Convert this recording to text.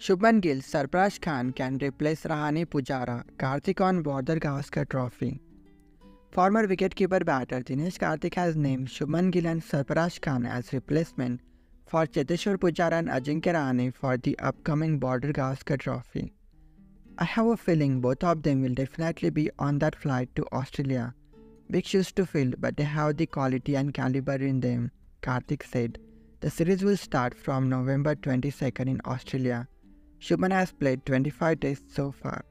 Shubman Gill, Sarfaraz Khan can replace Rahane Pujara, Karthik on Border Gavaskar Trophy. Former wicketkeeper batter Dinesh Karthik has named Shubman Gill and Sarfaraz Khan as replacement for Cheteshwar Pujara and Ajinkya Rahane for the upcoming Border Gavaskar Trophy. I have a feeling both of them will definitely be on that flight to Australia. Big shoes to fill, but they have the quality and caliber in them, Karthik said. The series will start from November 22nd in Australia. Shubman has played 25 days so far.